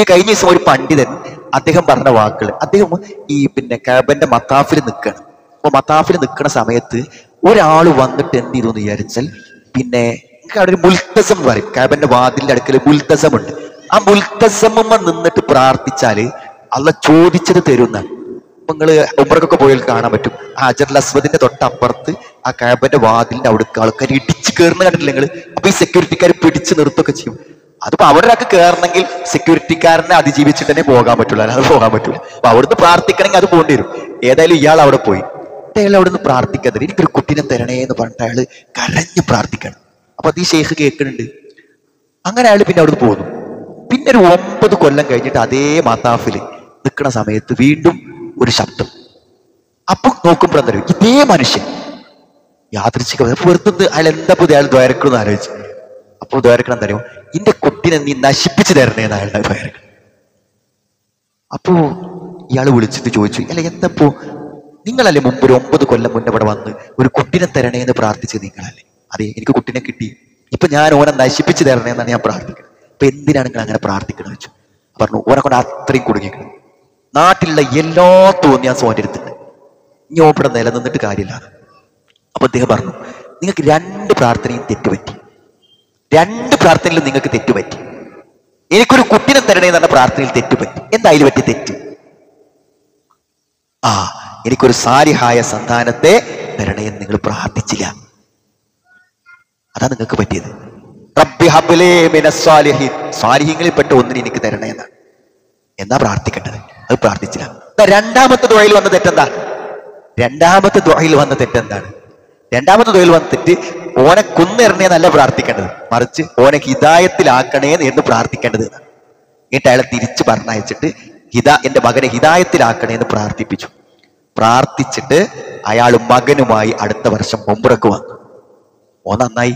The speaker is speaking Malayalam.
ഈ കഴിഞ്ഞ ദിവസം ഒരു പണ്ഡിതൻ അദ്ദേഹം പറഞ്ഞ വാക്കുകൾ അദ്ദേഹം ഈ പിന്നെ കാബന്റെ മത്താഫിൽ നിൽക്കണം. അപ്പൊ മത്താഫിൽ നിൽക്കുന്ന സമയത്ത് ഒരാൾ വന്നിട്ട് എന്ത് ചെയ്തു വിചാരിച്ചാൽ പിന്നെ അവിടെ ഒരു മുൽത്തസം എന്ന് പറയും. കാബന്റെ വാതിലിന്റെ അടുക്കൽ മുൽത്തസമുണ്ട് ആ മുൽത്തസമ്മ നിന്നിട്ട് പ്രാർത്ഥിച്ചാൽ അള്ള ചോദിച്ചത് തരുന്ന നിങ്ങൾ നിങ്ങൾ ഉമ്രക്കൊക്കെ പോയാൽ കാണാൻ പറ്റും. ആ അജർ അസ്വദിന്റെ തൊട്ടപ്പുറത്ത് ആ കാബന്റെ വാതിലിന്റെ അവിടുക്ക് ആൾക്കാർ ഇടിച്ചു കയറുന്ന കണ്ടില്ല നിങ്ങൾ അപ്പൊ ഈ സെക്യൂരിറ്റിക്കാർ പിടിച്ചു നിർത്തുകയൊക്കെ ചെയ്യും. അതിപ്പോ അവിടെ ഒരാൾക്ക് കയറണമെങ്കിൽ സെക്യൂരിറ്റിക്കാരനെ അതിജീവിച്ചിട്ട് തന്നെ പോകാൻ പറ്റുള്ളൂ അല്ലാതെ പോകാൻ പറ്റൂല. അപ്പൊ അവിടുന്ന് പ്രാർത്ഥിക്കണമെങ്കിൽ അത് പോകേണ്ടി വരും. ഏതായാലും ഇയാൾ അവിടെ പോയി. അയാൾ അയാൾ അവിടുന്ന് പ്രാർത്ഥിക്കാതെ എനിക്കൊരു കുട്ടീനെ തരണേ എന്ന് പറഞ്ഞിട്ട് അയാൾ കരഞ്ഞ് പ്രാർത്ഥിക്കണം. അപ്പൊ അത് ഈ ഷെയ്ഖ് കേൾക്കുന്നുണ്ട്. അങ്ങനെ അയാൾ പിന്നെ അവിടുന്ന് പോകുന്നു പിന്നെ ഒരു ഒമ്പത് കൊല്ലം കഴിഞ്ഞിട്ട് അതേ മതാഫിൽ നിൽക്കുന്ന സമയത്ത് വീണ്ടും ഒരു ശബ്ദം. അപ്പൊ നോക്കുമ്പോഴെന്തരും ഇതേ മനുഷ്യൻ. യാദൃച്ഛിക വെറുതെ അയാൾ എന്താ പുതിയ അയാൾ ദ്വാരക്കണം ആലോചിച്ച്. അപ്പൊ ദ്വാരക്കണം തരുമോ ഇന്റെ കുട്ടിനെ നീ നശിപ്പിച്ചു തരണേന്ന് അയാളുടെ ദ്വാരക്കണം അപ്പോ ഇയാൾ വിളിച്ചിട്ട് ചോദിച്ചു അല്ല എന്തപ്പോ? നിങ്ങളല്ലേ മുമ്പ് ഒരു ഒമ്പത് കൊല്ലം മുന്നേ ഇവിടെ വന്ന് ഒരു കുട്ടിനെ തരണേ എന്ന് പ്രാർത്ഥിച്ചത് നിങ്ങളല്ലേ? അതെ എനിക്ക് കുട്ടിനെ കിട്ടി. ഇപ്പൊ ഞാൻ ഓനെ നശിപ്പിച്ചു തരണേ എന്നാണ് ഞാൻ പ്രാർത്ഥിക്കുന്നത്. അപ്പൊ എന്തിനാണ് നിങ്ങൾ അങ്ങനെ പ്രാർത്ഥിക്കണമെന്ന് വെച്ചു പറഞ്ഞു ഓനെ കൊണ്ട് അത്രയും കുടുങ്ങിക്കണം നാട്ടിലുള്ള എല്ലാ ഞാൻ സോന്റെ ഇനി ഓപ്പിടെ നിലനിന്നിട്ട് കാര്യമില്ല അപ്പൊ അദ്ദേഹം പറഞ്ഞു നിങ്ങൾക്ക് രണ്ട് പ്രാർത്ഥനയും തെറ്റുപറ്റി. രണ്ട് പ്രാർത്ഥനയിലും നിങ്ങൾക്ക് തെറ്റുപറ്റി എനിക്കൊരു കുട്ടിനെ തരണേ എന്ന് പ്രാർത്ഥനയിൽ തെറ്റുപറ്റി എന്തായാലും പറ്റി തെറ്റ്? ആ എനിക്കൊരു സാരിഹായ സന്താനത്തെ തരണേ എന്ന് നിങ്ങൾ പ്രാർത്ഥിച്ചില്ല. അതാ നിങ്ങൾക്ക് പറ്റിയത്. റബ്ബി ഒന്നിനെ എനിക്ക് തരണേ എന്നാണ് എന്നാ പ്രാർത്ഥിക്കേണ്ടത്? അത് പ്രാർത്ഥിച്ചില്ല. രണ്ടാമത്തെ തുഴയിൽ വന്ന തെറ്റെന്താ? രണ്ടാമത്തെ തുഴയിൽ വന്ന തെറ്റെന്താണ്? രണ്ടാമത്തെ തുഴയിൽ വന്ന തെറ്റ് ഓനെ കുന്നെറിഞ്ഞേന്നല്ല പ്രാർത്ഥിക്കേണ്ടത്. മറിച്ച് ഓനെ ഹിതായത്തിലാക്കണേ എന്ന് പ്രാർത്ഥിക്കേണ്ടത്. എന്നിട്ട് അയാളെ തിരിച്ച് പറഞ്ഞയച്ചിട്ട് ഹിതാ എന്റെ മകനെ ഹിതായത്തിലാക്കണേ എന്ന് പ്രാർത്ഥിപ്പിച്ചു. പ്രാർത്ഥിച്ചിട്ട് അയാൾ മകനുമായി അടുത്ത വർഷം മുമ്പുറക്ക് വന്നു. ഓ നന്നായി.